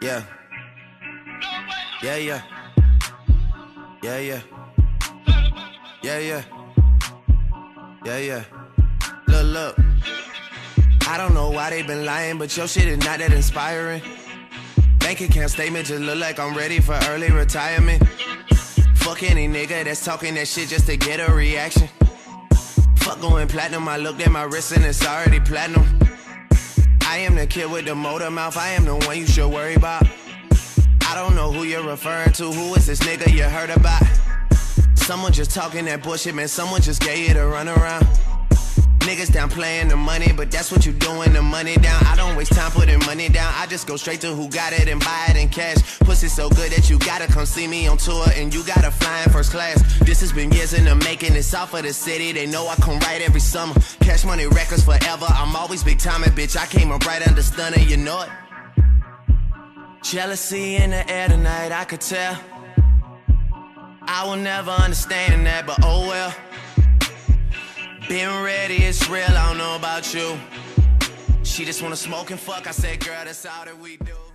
Yeah. Yeah, yeah. Yeah, yeah. Yeah, yeah. Yeah, yeah. Look, look. I don't know why they been lying, but your shit is not that inspiring. Bank account statement just look like I'm ready for early retirement. Fuck any nigga that's talking that shit just to get a reaction. Fuck going platinum, I looked at my wrist and it's already platinum. I am the kid with the motor mouth, I am the one you should worry about. I don't know who you're referring to, who is this nigga you heard about? Someone just talking that bullshit, man, someone just gave you the runaround. Niggas down playing the money, but that's what you doing, the money down. I don't waste time putting money down. I just go straight to who got it and buy it in cash. Pussy so good that you gotta come see me on tour and you gotta fly in first class. This has been years in the making. It's off of the city. They know I come right every summer. Cash money records forever. I'm always big time and bitch. I came up right under Stunna, you know it. Jealousy in the air tonight, I could tell. I will never understand that, but oh well. Been ready, it's real, I don't know about you. She just wanna smoke and fuck, I said, girl, that's all that we do.